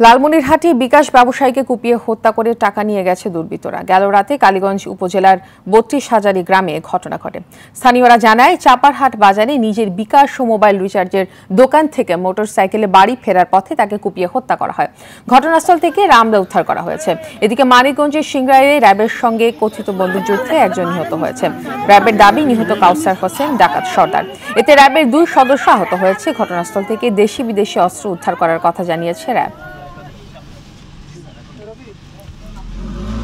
লালমনিরহাটে বিকাশ ব্যবসায়ীকে কুপিয়ে হত্যা করে টাকা নিয়ে গেছে দুর্বৃত্তরা। গেল রাতে কালীগঞ্জ উপজেলার বত্রিশ হাজারি গ্রামে ঘটনা ঘটে। স্থানীয়রা জানায়, চাপারহাট বাজারে নিজের বিকাশ ও মোবাইল রিচার্জের দোকান থেকে মোটরসাইকেলে বাড়ি ফেরার পথে তাকে কুপিয়ে হত্যা করা হয়। ঘটনাস্থল থেকে রামদা উদ্ধার করা হয়েছে। এদিকে মানিকগঞ্জের সিংরায়ে র্যাবের সঙ্গে কথিত বন্দুকযুদ্ধে একজন নিহত হয়েছে। র্যাবের দাবি, নিহত কাউসার হোসেন ডাকাত সর্দার। এতে র্যাবের দুই সদস্য আহত হয়েছে। ঘটনাস্থল থেকে দেশি বিদেশি অস্ত্র উদ্ধার করার কথা জানিয়েছে র্যাব। Pero vi,